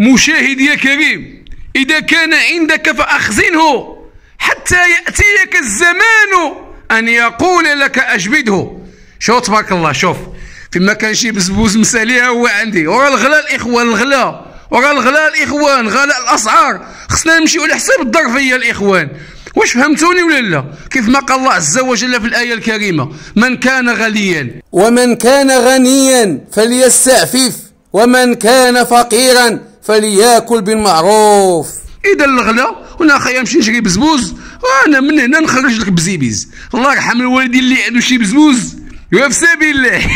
مشاهد يا كريم إذا كان عندك فأخزنه حتى يأتيك الزمان أن يقول لك أجبده. شوف تبارك الله شوف فيما كان شي بزبوز مساليها هو عندي. ورا الغلاء الإخوان الغلاء ورا الغلاء الإخوان غلاء الأسعار. خصنا نمشيو لحساب الظرفية الإخوان. واش فهمتوني ولا لا؟ كيف ما قال الله عز وجل في الآية الكريمة من كان غنيا ومن كان غنيا فليستعفف ومن كان فقيرا فليأكل بالمعروف. إذا الغلا وأنا أخي نمشي نشري بزبوز وأنا من هنا نخرج لك بزيبيز. الله يرحم الوالدين اللي عنده شي بزبوز. وفي سبيل الله.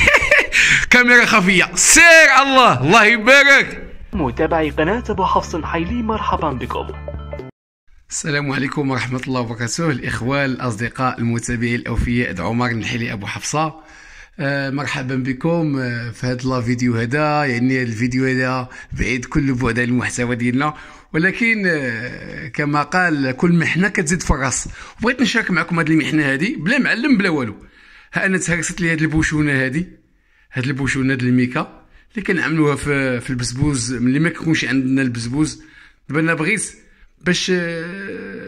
كاميرا خفية. سير الله. الله يبارك. متابعي قناة أبو حفص حيلي مرحبا بكم. السلام عليكم ورحمة الله وبركاته. الإخوان الأصدقاء المتابعين الأوفياء. عمر النحيلي أبو حفصة. مرحبا بكم آه في هذا الفيديو هذا يعني هذا الفيديو هذا بعيد كل بعد عن المحتوى ديالنا. ولكن آه كما قال كل محنة كتزيد في الرأس. بغيت نشارك معكم هذه المحنة هذه بلا معلم بلا والو. ها أنا تهرست لي هذه البوشونة هذه هذه البوشونة ديال الميكا اللي كنعملوها في في البزبوز. ملي ما كيكونش عندنا البزبوز. دابا أنا بغيت باش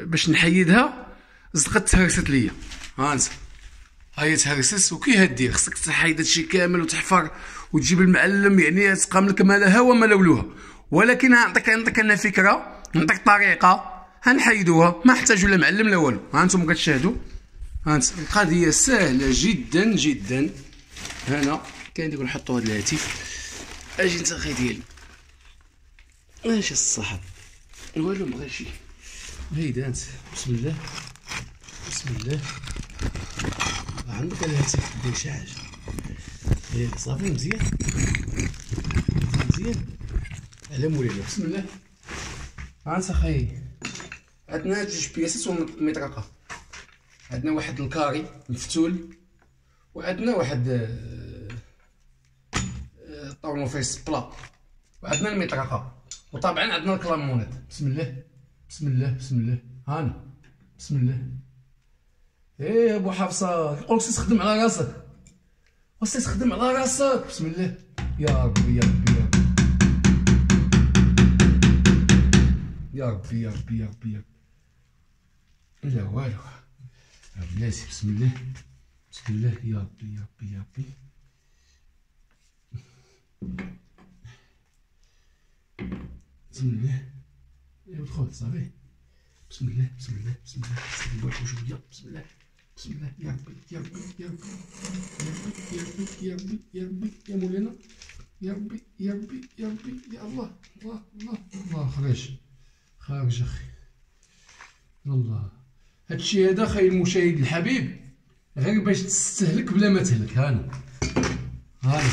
باش نحيدها. زدقت تهرست ليا. ها انت هاي تهرست وكي دير خصك تحيد هادشي كامل وتحفر وتجيب المعلم يعني تقام لك ما وما لولوها. ولكن نعطيك نعطيك أنا فكرة نعطيك طريقة هنحيدوها. ما احتاج لا معلم لا والو. ها أنتم كتشاهدوا. القضية سهلة جدا جدا. هنا كاين ديك نحطوا هذا الهاتف. أجي انت أخي ديالي. اش الصحب والو ما شي هيدا انت. بسم الله. بسم الله. عندك الهاتف دير شي حاجة ياك صافي مزيان. مزيان. على مولانا بسم الله. انت أخي عندنا جوج بياسات ومطرقة. عندنا واحد الكاري مفتول وعندنا واحد طورنوفيس بلا. وعندنا المطرقة. وطبعا عندنا الكلامونات بسم الله. بسم الله. بسم الله. هانا بسم الله. إيه أبو حفصة؟ يقولك تخدم على راسك. واش تخدم على راسك. بسم الله. يا ربي يا ربي يا ربي. يا ربي يا ربي يا ربي لا والو. بلاتي بسم الله. بسم الله. يا ربي يا ربي يا ربي. بسم الله. يا دخل صافي. بسم الله بسم الله بسم الله. بسم الله. بسم الله. بسم الله يا ربي يا ربي يا ربي يا ربي يا مولانا يا ربي يا ربي يا ربي يا الله الله الله خرج خارج أخي الله هادشي هذا خاي المشاهد الحبيب غير باش تستهلك بلا ما تهلك هانا هانا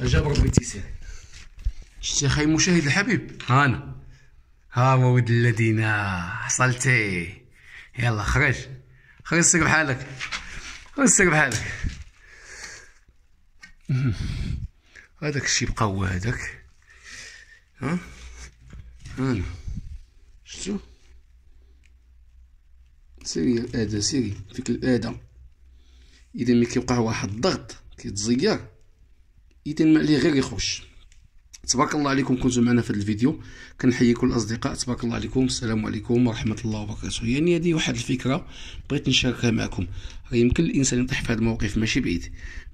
جاب ربي تيسير شتي خاي المشاهد الحبيب هانا ها ولد الذين حصلتي يلا خرج خرج سير بحالك خرج سير بحالك هذاك الشي بقى هو هذاك. ها؟ هانا شتو سيري الاداة سيري فيك الاداة إذا ملي كيوقع واحد الضغط كيتزير. إذا ما غير يخرج. تبارك الله عليكم كنتم معنا في هذا الفيديو. كنحييكم الأصدقاء. تبارك الله عليكم. السلام عليكم ورحمة الله وبركاته. يعني هذه واحد الفكرة بغيت نشاركها معكم. راه يمكن الإنسان يطيح في هذا الموقف ماشي بعيد.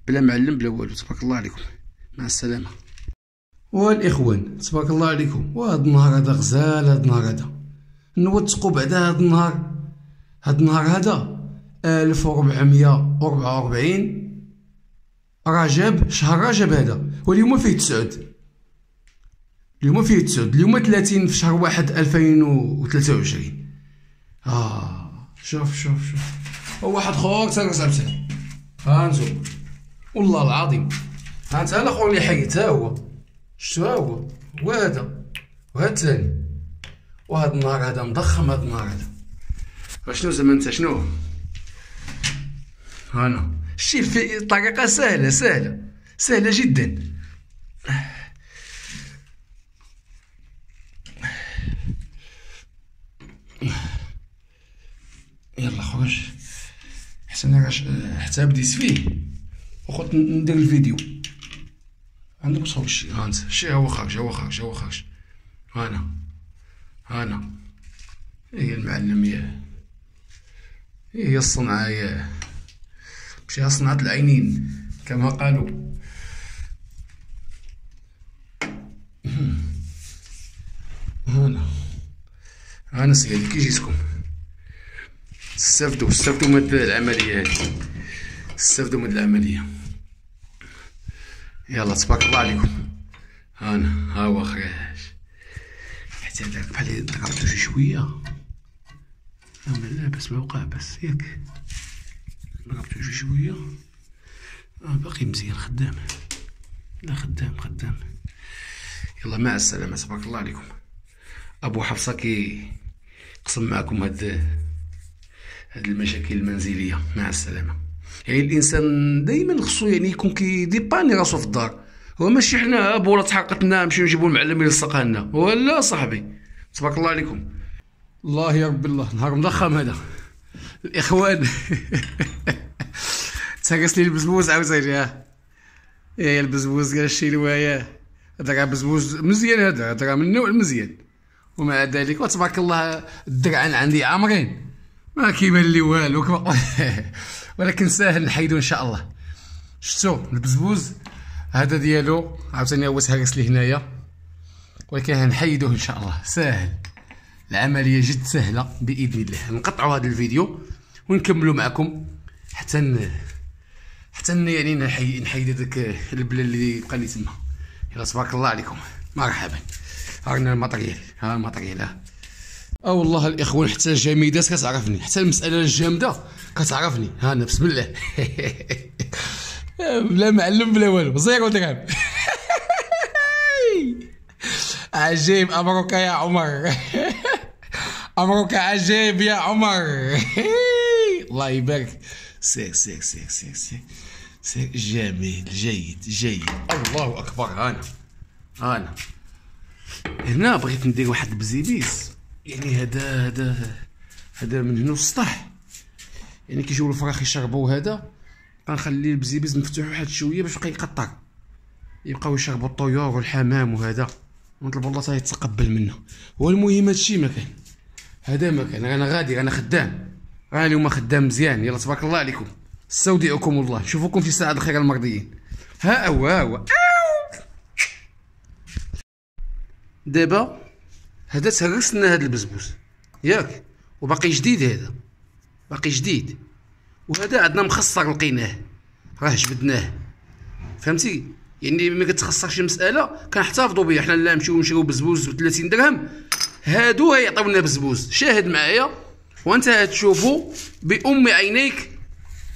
بلا معلم بلا والو. تبارك الله عليكم. مع السلامة. والإخوان تبارك الله عليكم. وهذا النهار هذا غزال هذا النهار هذا. نوثقوا بعدا هذا النهار. هذا النهار هذا 1444 رجب شهر رجب هذا. واليوم فيه تسعود. اليوم فيه تسعود اليوم 30 في شهر واحد 2023 آه. شوف شوف شوف. هو واحد خوك ترقص عبسه ها أنتم والله العظيم. ها انت الآخر اللي حيت ها هو. شتو ها هو؟ وهذا وهذا الثاني. وهذا النهار هذا مضخم هذا النهار هذا. شنو زعما انت شنو؟ هانا شتي في طريقة سهلة سهلة. سهلة جدا. يلا خرج. حسن حتى بديت فيه وخذت ندير الفيديو. عندك صوب شي هانت شي هو خارج هو خارج هو خارج هانا هانا هي المعلم يا. هي الصنعة يا. مشي صنعة العينين كما قالوا. هانا هانا سيدي كي جيتكم. استفدوا استفدوا من العملية. هذه استفدوا من العملية. يلا تبارك الله عليكم. هانا ها هو خرج حتى داك بحال ضربتو شي شوية. أما لا بس ما وقع بس ياك. ضربتو شي شوية. آه باقي مزيان خدام. لا خدام خدام. يلا مع السلامة تبارك الله عليكم. أبو حفصة كي قسم معكم هاد هاد المشاكل المنزلية. مع السلامة. يعني الإنسان دائما خصو يعني يكون كيديباني راسو في الدار. هو ماشي حنا بولا تحرقت لنا نمشيو نجيبو المعلم يلصقها لنا ولا صاحبي. تبارك الله عليكم. الله يا رب الله. نهار مضخم هذا. الإخوان. تهرس لي البزبوز عاوتاني ها. يا البزبوز قال الشيلوايا هذا راه بزبوز مزيان هذا. هذا راه من النوع المزيان. ومع ذلك وتبارك الله الدرعان عندي عامرين. ما كيبان لي والو. ولكن ساهل نحيدو إن شاء الله. شفتو البزبوز؟ هذا ديالو عاوتاني هو تهرس لي هنايا. ولكن غنحيدوه إن شاء الله. ساهل. العملية جد سهلة بإذن الله. نقطعوا هذا الفيديو ونكملوا معكم. حتى ن... حتى ن... يعني نحي... نحيد هذاك البلا اللي بقى لي تما. يلا تبارك الله عليكم. مرحبا. هانا ال matériel. ها ال matériel. ها. آه والله الإخوان حتى الجامدات كتعرفني حتى المسألة الجامدة كتعرفني. ها أنا بسم الله بلا معلم بلا والو zéro درهم عجيب أمرك يا عمر. أمرك عجيب يا عمر. الله يبارك. سير سير سير سير سير. سير جميل جيد جيد. الله أكبر هانا هانا هنا بغيت ندير واحد البزيبيز يعني هذا هذا هذا من هنا السطح يعني كيجيو الفراخ يشربوا هذا غنخلي البزيبيز مفتوح واحد شوية باش يبقى يقطر يبقاو يشربوا الطيور والحمام وهذا. ونطلب الله تعالى يتقبل منا هو المهم هادشي ما كاين هذا ما كاين أنا غادي أنا خدام. راه اليوم خدام مزيان. يلا تبارك الله عليكم. استودعكم الله. نشوفكم في ساعة الخير المرضيين. ها هو ها هو دابا هذا تهرسنا هذا البزبوز. ياك. وباقي جديد هذا. باقي جديد. وهذا عندنا مخصر لقيناه. راه جبدناه. فهمتي؟ يعني ملي كتخسر شي مسألة كنحتفظوا بها حنا لا نمشيو نشريو بزبوز ب 30 درهم. هادو يعطيونا بزبوز. شاهد معايا. وانت تشوفوا بأم عينيك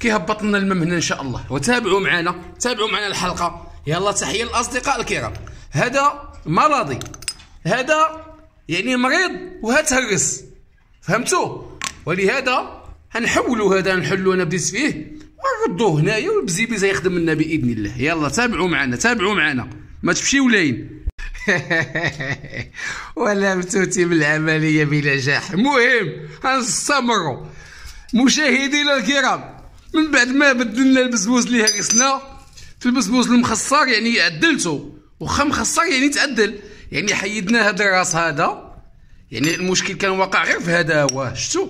كيهبط لنا الماء هنا إن شاء الله. وتابعوا معنا. تابعوا معنا الحلقة. يلا تحية للأصدقاء الكرام. هذا مرضي. هذا يعني مريض وها تهرس. فهمتوا ولهذا هنحولوا هذا نحلوا أنا بديت فيه ونردوه هنايا والبزيبيزا يخدم لنا بإذن الله. يلا تابعوا معنا تابعوا معنا. ما تمشيو لاين ولا متوتي بالعملية بنجاح المهم هنستمروا. مشاهدينا الكرام من بعد ما بدلنا البسبوس اللي هرسنا في البسبوس المخصر يعني عدلته وخا مخصر يعني تعدل. يعني حيدنا هذا الراس هذا. يعني المشكل كان واقع غير في هذا هو شفتوا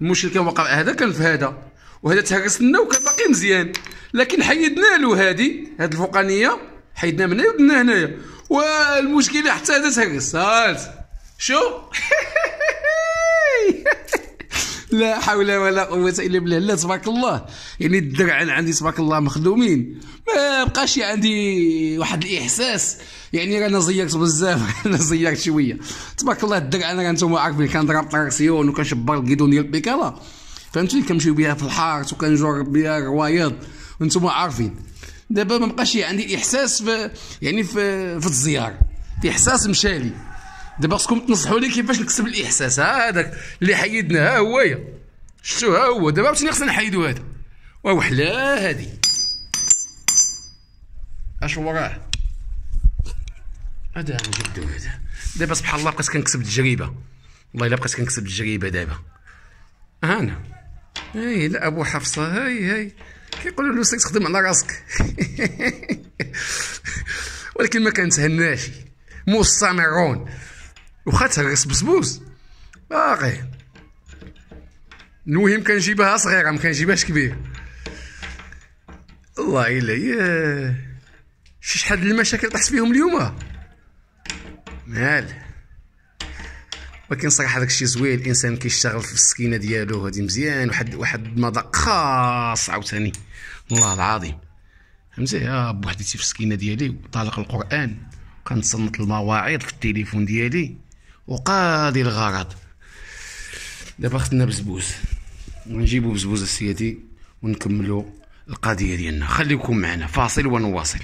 المشكل كان واقع هذا كان في هذا وهذا تهرس لنا وكان باقي مزيان. لكن حيدنا له هذه هذه الفوقانية حيدنا منها ودنا هنايا. والمشكلة حتى هذا تهرس شو؟ لا حول ولا قوة إلا بالله لا تبارك الله. يعني الدرع عندي تبارك الله مخدومين. بقاش عندي واحد الإحساس. يعني رانا زيرت بزاف أنا زيرت شوية. تبارك الله الدرع أنا أنتم عارفين كنضرب طرسيون وكنشبر الكيدون ديال البيكالا. فهمتي كنمشيو بها في الحارة وكنجر بها الروايض وأنتم عارفين. دابا ما بقاش عندي إحساس في يعني في في الزيار. إحساس مشالي. دابا خصكم تنصحوا لي كيفاش نكسب الإحساس هذاك اللي حيدنا ها هو. شتو ها هو. دابا عاوتاني خصنا نحيدو هذا. وحلا هادي. اش وراه هذا نجبدو هذا. دابا سبحان الله بقيت كنكسب التجربة. والله إلا بقيت كنكسب التجربة دابا. هانا هاي لا أبو حفصة. هاي هاي. كيقولوا له سيك تخدم على راسك. ولكن ما كنتهناش. مستمرون وخا تهرس بسبوس. باقي. المهم كنجيبها صغيرة ما كنجيبهاش كبير. الله إلا يا. شي شحال المشاكل طحت فيهم اليوم؟ مال. ولكن صراحة داك الشيء زوين الإنسان كيشتغل في السكينة ديالو هادي مزيان واحد واحد المذاق خاص عاوتاني. والله العظيم. فهمتي يا بوحديتي في السكينة ديالي طالق القرآن كنتصنت المواعيد في التليفون ديالي وقاضي الغرض. دابا خصنا بزبوز. نجيبو بزبوز السيادي ونكملو القضية ديالنا. خليكم معنا فاصل ونواصل.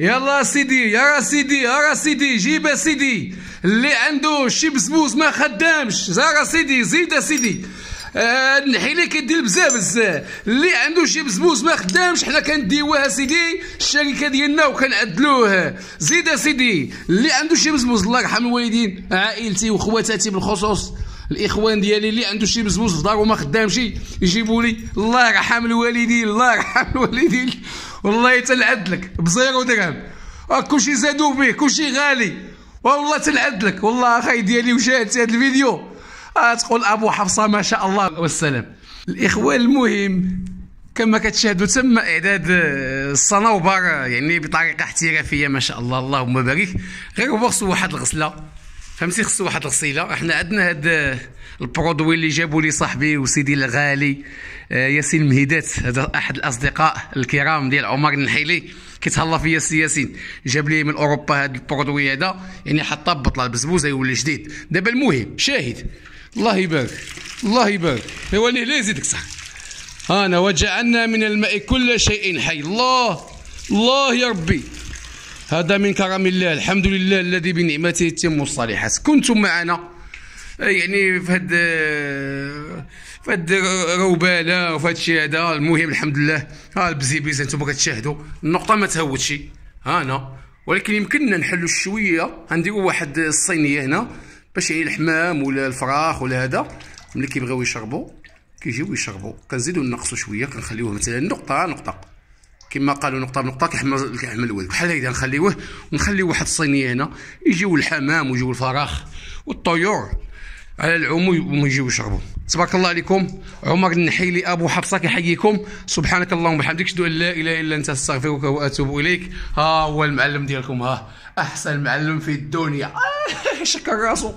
يلا سيدي يا سيدي يا سيدي جيب سيدي. اللي عنده شي بزبوز ما خدامش. زار سيدي زيد سيدي. آه نحيلي كيدير بزاف بزاف اللي عنده شي بزبوز ما خدامش حنا كنديوه سيدي. الشركة ديالنا وكنعدلوه. زيد سيدي اللي عنده شي بزبوز الله يرحم الوالدين عائلتي وخواتاتي بالخصوص. الإخوان ديالي اللي عنده شي بزبوز في دارو ما خدامش يجيبوا لي الله يرحم الوالدين الله يرحم الوالدين. والله تنعدلك بزيرو درهم كلشي زادوا به كلشي غالي. والله تنعدلك والله أخي ديالي وشاهدت هذا الفيديو. آه تقول أبو حفصة ما شاء الله. والسلام. الإخوان المهم كما كتشاهدوا تم إعداد الصنوبر يعني بطريقة احترافية ما شاء الله. اللهم بارك. غير خصو واحد الغسلة. فهمتي؟ خصو واحد الغسيلة. إحنا عندنا هاد ال produit اللي جابوا لي صاحبي وسيدي الغالي آه، ياسين مهيدات هذا أحد الأصدقاء الكرام ديال عمر النحيلي. كيتهلا فيا السي ياسين. جاب لي من أوروبا هذا ال produit هذا يعني حطه بطله البزبوزه يولي جديد. دابا المهم شاهد. الله يبارك. الله يبارك. ايوا لا يزيدك صح. انا وجعلنا من الماء كل شيء حي. الله الله يا ربي. هذا من كرم الله. الحمد لله الذي بنعمته تتم الصالحات. كنتم معنا. يعني في هاد في هاد روبالة وفي هاد الشيء هذا. المهم الحمد لله. ها البزيبيز أنتم كتشاهدوا النقطة ما تهوتش. ها أنا ولكن يمكننا نحلوا شوية. غنديروا واحد الصينية هنا. باش يعني الحمام ولا الفراخ ولا هذا. ملي كيبغيو يشربوا كيجيو يشربوا. كنزيدوا نقصوا شوية كنخليوه مثلا نقطة نقطة. كما قالوا نقطة بنقطة كيحمل كيحمل الولد. بحال هكذا نخليوه ونخليو واحد الصينيه هنا يجيو الحمام ويجيو الفراخ والطيور على العموم ويجيو يشربوا. تبارك الله عليكم. عمر النحيلي أبو حفصة كيحييكم. سبحانك اللهم وبحمدك أشهد أن لا إله إلا أنت أستغفرك وأتوب إليك. ها هو المعلم ديالكم ها. أحسن معلم في الدنيا. شكر راسو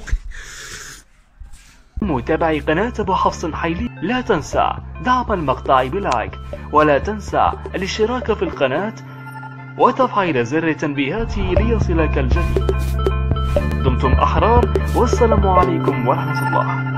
متابعي قناة أبو حفص حيلي. لا تنسى دعم المقطع بلايك ولا تنسى الاشتراك في القناة وتفعيل زر التنبيهات ليصلك الجديد. دمتم أحرار والسلام عليكم ورحمة الله.